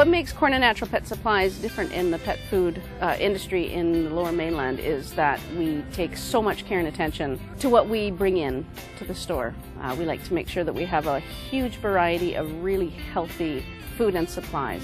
What makes Korna Natural Pet Supplies different in the pet food uh, industry in the lower mainland is that we take so much care and attention to what we bring in to the store. Uh, we like to make sure that we have a huge variety of really healthy food and supplies.